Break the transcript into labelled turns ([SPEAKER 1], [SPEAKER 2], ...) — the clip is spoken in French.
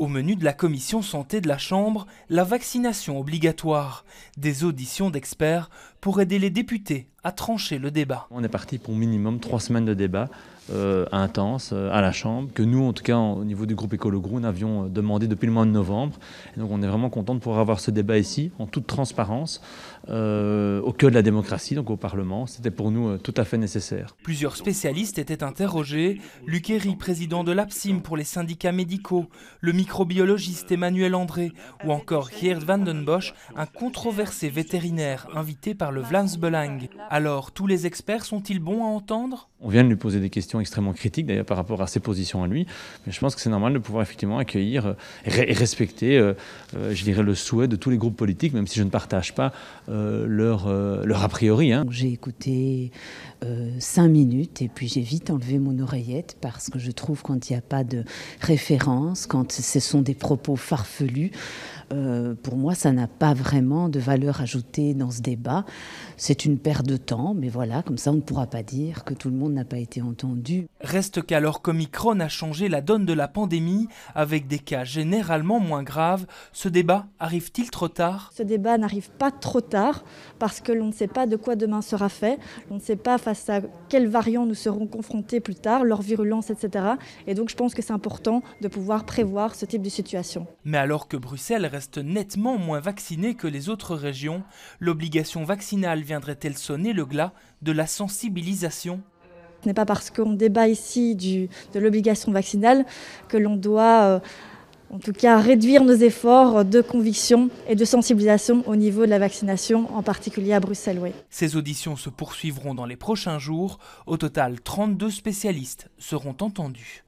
[SPEAKER 1] Au menu de la commission santé de la Chambre, la vaccination obligatoire. Des auditions d'experts pour aider les députés à trancher le débat.
[SPEAKER 2] On est parti pour minimum trois semaines de débat euh, intense euh, à la Chambre, que nous, en tout cas au niveau du groupe Écolo nous avions euh, demandé depuis le mois de novembre. Et donc on est vraiment content de pouvoir avoir ce débat ici, en toute transparence, au cœur de la démocratie, donc au Parlement. C'était pour nous tout à fait nécessaire.
[SPEAKER 1] Plusieurs spécialistes étaient interrogés. Luc Herry, président de l'APSIM pour les syndicats médicaux, le microbiologiste Emmanuel André, ou encore Geert van den Bosch, un controversé vétérinaire invité par le Vlaams Alors, tous les experts sont-ils bons à entendre?
[SPEAKER 2] On vient de lui poser des questions extrêmement critique d'ailleurs par rapport à ses positions à lui. Mais je pense que c'est normal de pouvoir effectivement accueillir euh, et respecter, euh, euh, je dirais, le souhait de tous les groupes politiques, même si je ne partage pas leur, leur a priori. Hein.
[SPEAKER 3] J'ai écouté cinq minutes et puis j'ai vite enlevé mon oreillette parce que je trouve quand il n'y a pas de référence, quand ce sont des propos farfelus, euh, pour moi, ça n'a pas vraiment de valeur ajoutée dans ce débat. C'est une perte de temps, mais voilà, comme ça, on ne pourra pas dire que tout le monde n'a pas été entendu.
[SPEAKER 1] Reste qu'alors qu'Omicron a changé la donne de la pandémie, avec des cas généralement moins graves, ce débat arrive-t-il trop tard?
[SPEAKER 4] Ce débat n'arrive pas trop tard, parce que l'on ne sait pas de quoi demain sera fait, on ne sait pas face à quels variants nous serons confrontés plus tard, leur virulence, etc. Et donc je pense que c'est important de pouvoir prévoir ce type de situation.
[SPEAKER 1] Mais alors que Bruxelles reste reste nettement moins vaccinés que les autres régions, l'obligation vaccinale viendrait-elle sonner le glas de la sensibilisation?
[SPEAKER 4] Ce n'est pas parce qu'on débat ici de l'obligation vaccinale que l'on doit... Euh, en tout cas, réduire nos efforts de conviction et de sensibilisation au niveau de la vaccination, en particulier à Bruxelles. Oui.
[SPEAKER 1] Ces auditions se poursuivront dans les prochains jours. Au total, 32 spécialistes seront entendus.